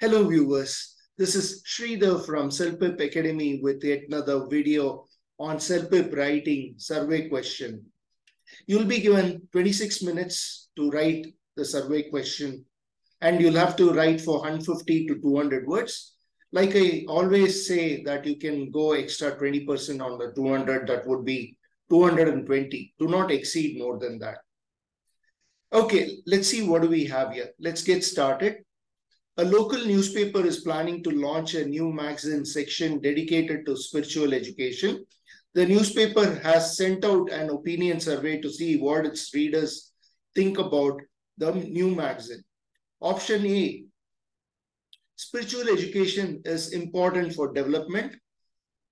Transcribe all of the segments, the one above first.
Hello viewers, this is Sridhar from Celpip Academy with yet another video on CELPIP writing survey question. You'll be given 26 minutes to write the survey question and you'll have to write for 150 to 200 words. Like I always say that you can go extra 20% on the 200, that would be 220. Do not exceed more than that. Okay, let's see what do we have here. Let's get started. A local newspaper is planning to launch a new magazine section dedicated to spiritual education. The newspaper has sent out an opinion survey to see what its readers think about the new magazine. Option A spiritual education is important for development.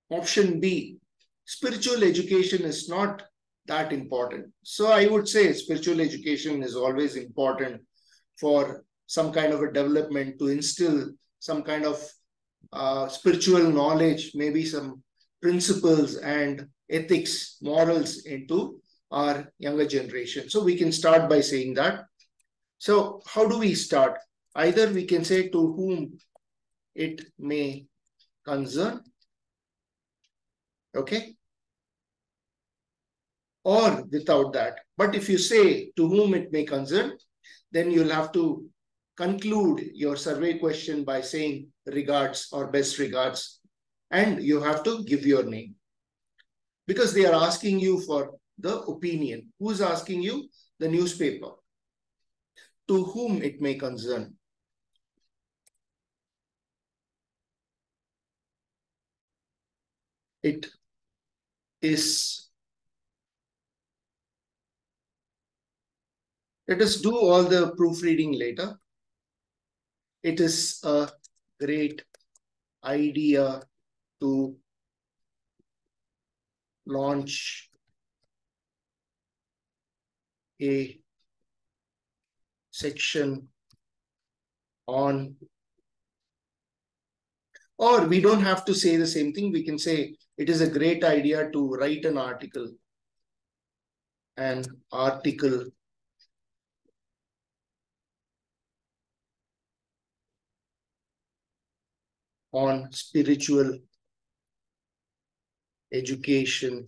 Option B spiritual education is not that important. So I would say spiritual education is always important for some kind of a development to instill some kind of uh, spiritual knowledge, maybe some principles and ethics, morals into our younger generation. So we can start by saying that. So how do we start? Either we can say to whom it may concern. Okay or without that. But if you say to whom it may concern, then you'll have to conclude your survey question by saying regards or best regards, and you have to give your name. Because they are asking you for the opinion. Who's asking you? The newspaper. To whom it may concern. It is Let us do all the proofreading later. It is a great idea to launch a section on or we don't have to say the same thing. We can say it is a great idea to write an article. An article on spiritual education.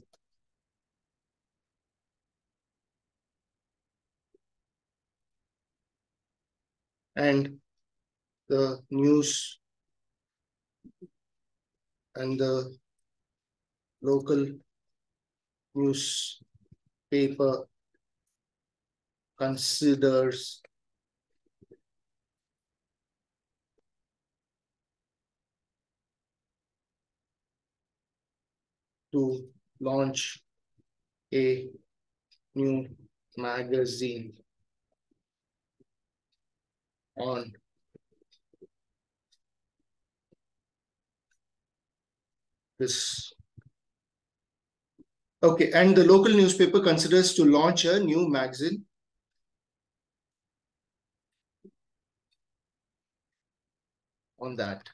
And the news and the local newspaper considers to launch a new magazine on this. Okay, and the local newspaper considers to launch a new magazine on that.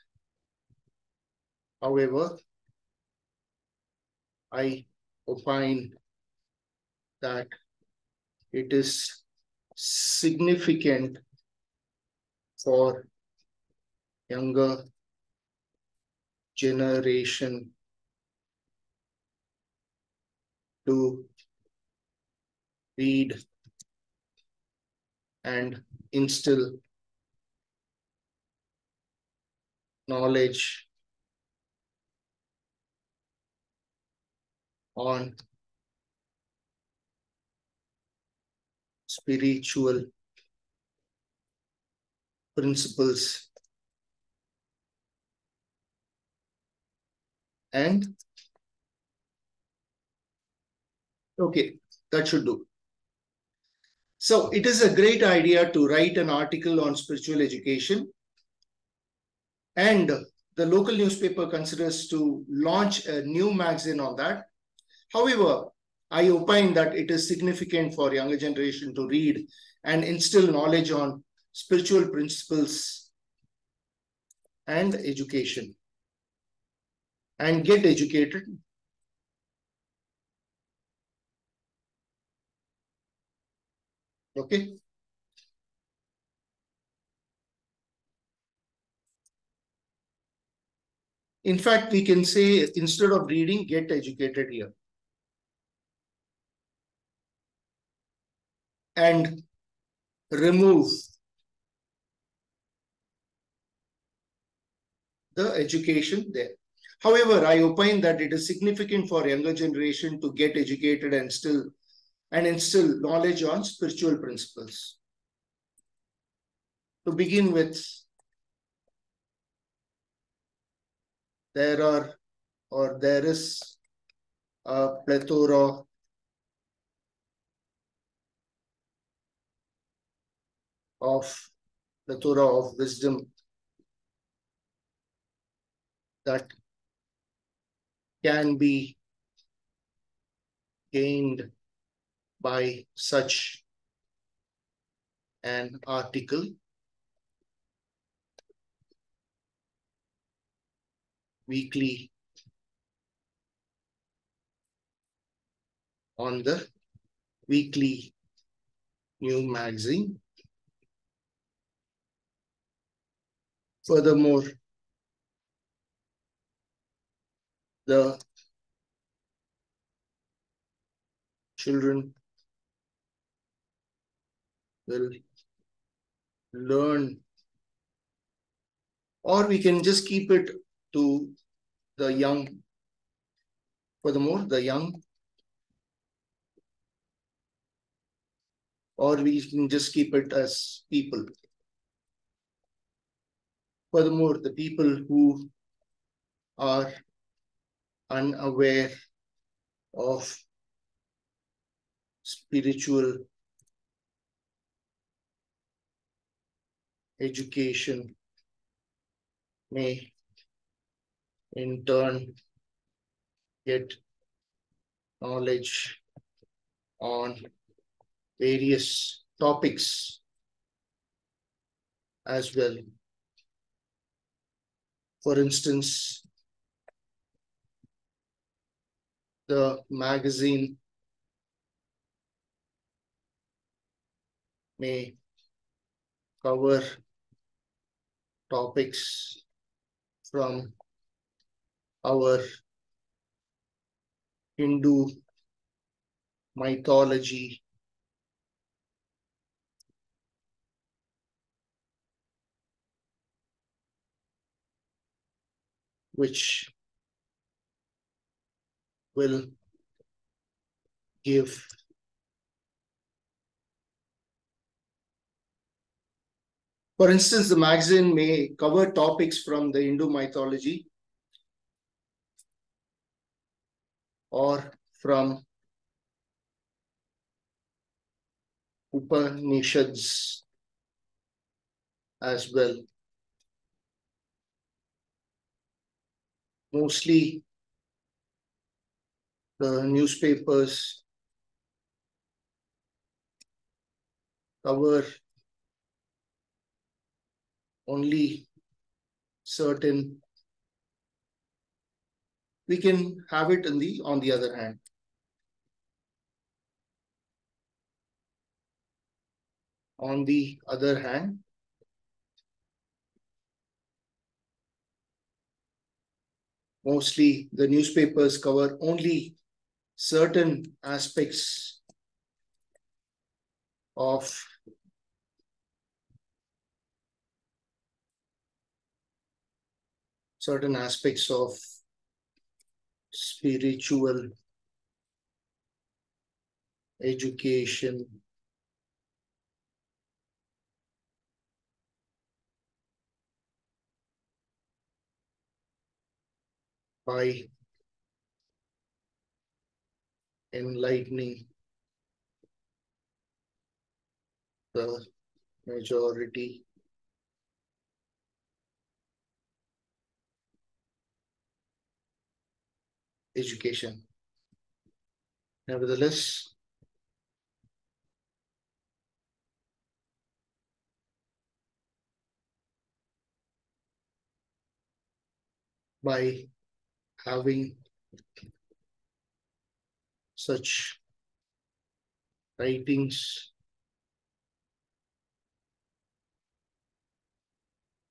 However, I opine that it is significant for younger generation to read and instill knowledge on spiritual principles and okay that should do. So it is a great idea to write an article on spiritual education and the local newspaper considers to launch a new magazine on that However, I opine that it is significant for younger generation to read and instill knowledge on spiritual principles and education and get educated okay In fact, we can say instead of reading, get educated here. And remove the education there. However, I opine that it is significant for younger generation to get educated and still and instill knowledge on spiritual principles. To begin with, there are or there is a plethora of the Torah of wisdom that can be gained by such an article weekly on the weekly new magazine. Furthermore, the children will learn or we can just keep it to the young. Furthermore, the young or we can just keep it as people. Furthermore, the people who are unaware of spiritual education may in turn get knowledge on various topics as well. For instance, the magazine may cover topics from our Hindu mythology which will give For instance, the magazine may cover topics from the Hindu mythology or from Upanishads as well. Mostly the newspapers cover only certain we can have it in the on the other hand. On the other hand, mostly the newspapers cover only certain aspects of certain aspects of spiritual education by enlightening the majority education. Nevertheless, by having such writings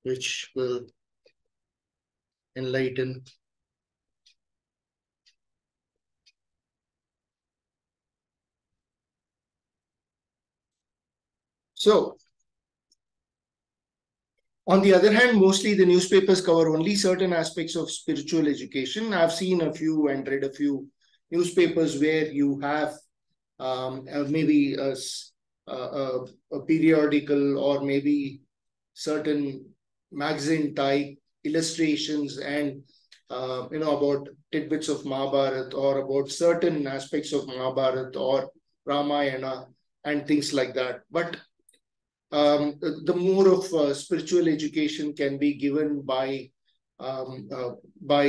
which will enlighten, So, on the other hand, mostly the newspapers cover only certain aspects of spiritual education. I've seen a few and read a few newspapers where you have um, uh, maybe a, a, a, periodical or maybe certain magazine type illustrations and uh, you know about tidbits of Mahabharata or about certain aspects of Mahabharata or Ramayana and things like that. But um, the more of uh, spiritual education can be given by um, uh, by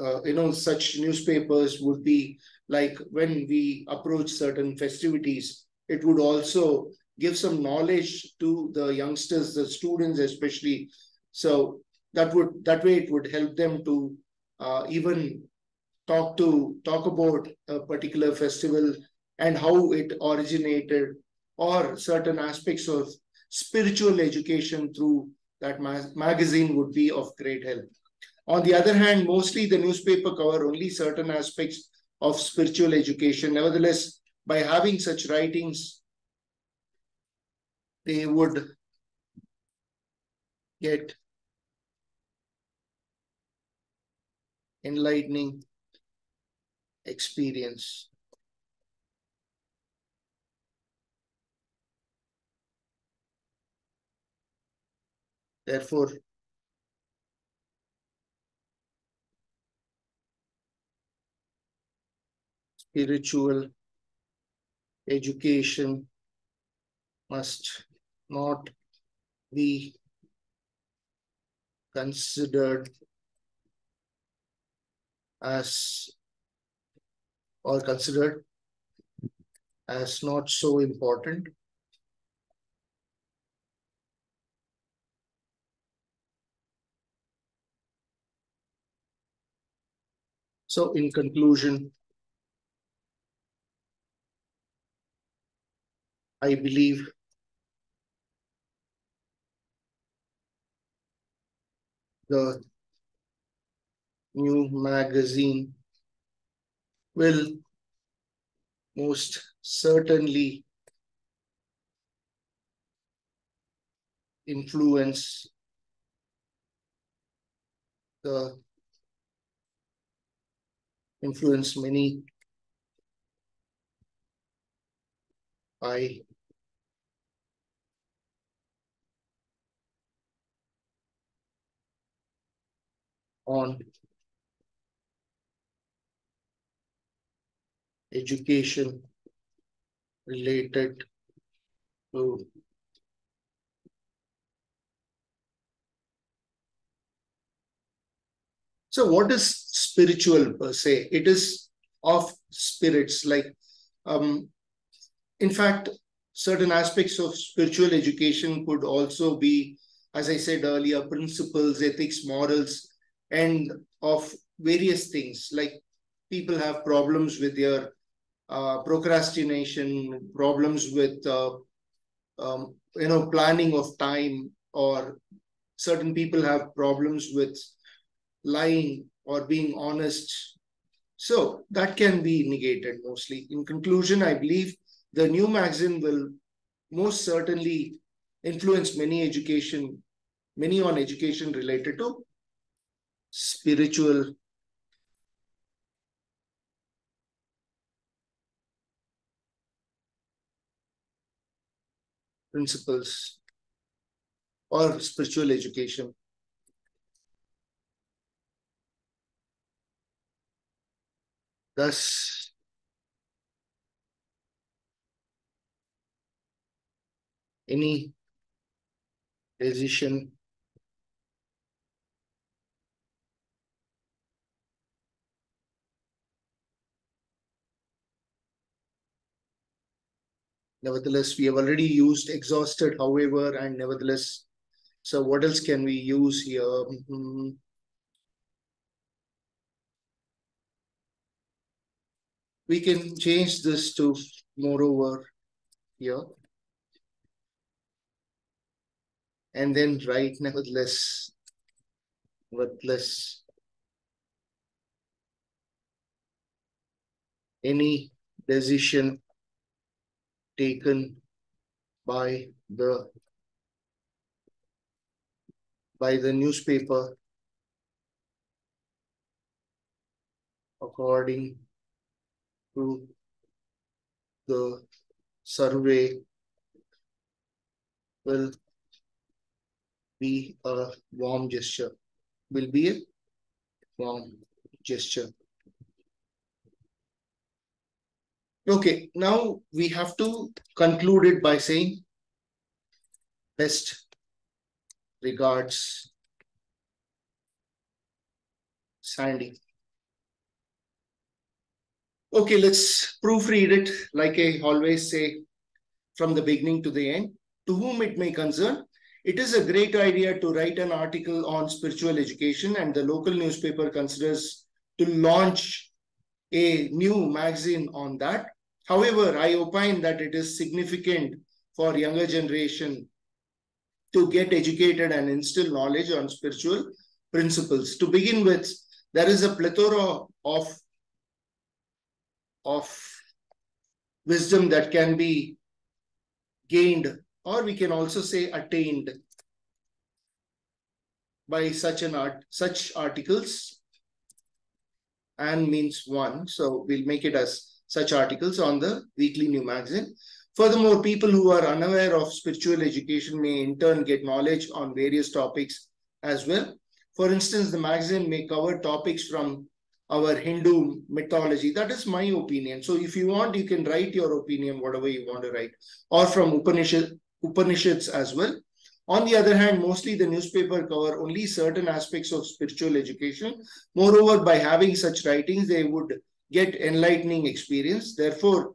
uh, you know such newspapers would be like when we approach certain festivities it would also give some knowledge to the youngsters the students especially. So that would that way it would help them to uh, even talk to talk about a particular festival and how it originated or certain aspects of spiritual education through that ma magazine would be of great help. On the other hand, mostly the newspaper cover only certain aspects of spiritual education. Nevertheless, by having such writings, they would get enlightening experience. Therefore, spiritual education must not be considered as or considered as not so important So in conclusion, I believe the new magazine will most certainly influence the influence many. By on education related to So what is spiritual per se? It is of spirits. Like, um, in fact, certain aspects of spiritual education could also be, as I said earlier, principles, ethics, morals, and of various things. Like people have problems with their uh, procrastination, problems with uh, um, you know planning of time, or certain people have problems with lying or being honest. So that can be negated mostly. In conclusion, I believe the new magazine will most certainly influence many education, many on education related to spiritual principles or spiritual education. Thus, any decision Nevertheless, we have already used exhausted, however, and nevertheless, so what else can we use here? Mm -hmm. We can change this to moreover here. And then write nevertheless with less any decision taken by the by the newspaper according to the survey will be a warm gesture will be a warm gesture Okay, now we have to conclude it by saying best regards Sandy. Okay, let's proofread it like I always say from the beginning to the end. To whom it may concern, it is a great idea to write an article on spiritual education and the local newspaper considers to launch a new magazine on that. However, I opine that it is significant for younger generation to get educated and instill knowledge on spiritual principles. To begin with, there is a plethora of, of wisdom that can be gained or we can also say attained by such an art such articles and means one so we'll make it as such articles on the weekly new magazine. Furthermore, people who are unaware of spiritual education may in turn get knowledge on various topics as well. For instance, the magazine may cover topics from our Hindu mythology. That is my opinion. So if you want, you can write your opinion, whatever you want to write, or from Upanishad, Upanishads as well. On the other hand, mostly the newspaper cover only certain aspects of spiritual education. Moreover, by having such writings, they would get enlightening experience. Therefore,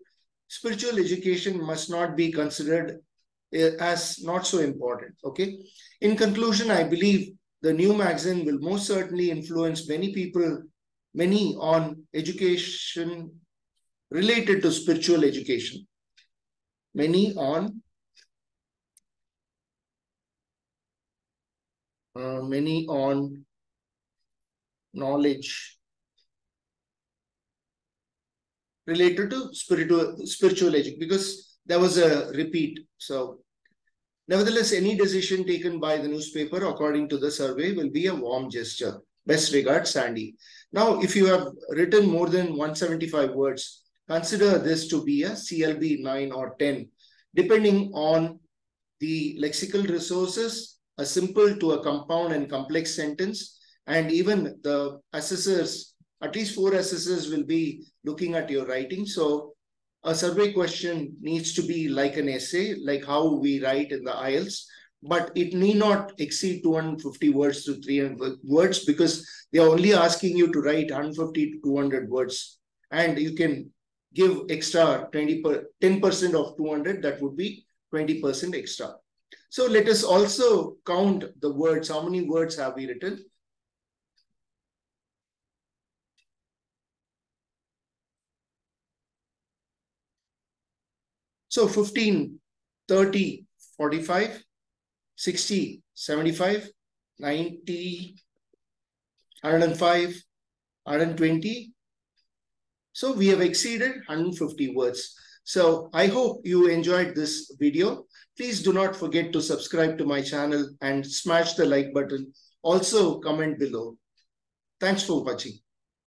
spiritual education must not be considered eh, as not so important. Okay. In conclusion, I believe the new magazine will most certainly influence many people, many on education related to spiritual education. Many on uh, many on knowledge related to spiritual spiritual education because there was a repeat. So nevertheless, any decision taken by the newspaper according to the survey will be a warm gesture. Best regards, Sandy. Now, if you have written more than 175 words, consider this to be a CLB 9 or 10, depending on the lexical resources, a simple to a compound and complex sentence, and even the assessors at least four assessors will be looking at your writing. So a survey question needs to be like an essay, like how we write in the IELTS, but it need not exceed 250 words to 300 words because they are only asking you to write 150 to 200 words. And you can give extra 20 per 10% of 200, that would be 20% extra. So let us also count the words. How many words have we written? So 15, 30, 45, 60, 75, 90, 105, 120. So we have exceeded 150 words. So I hope you enjoyed this video. Please do not forget to subscribe to my channel and smash the like button. Also comment below. Thanks for watching.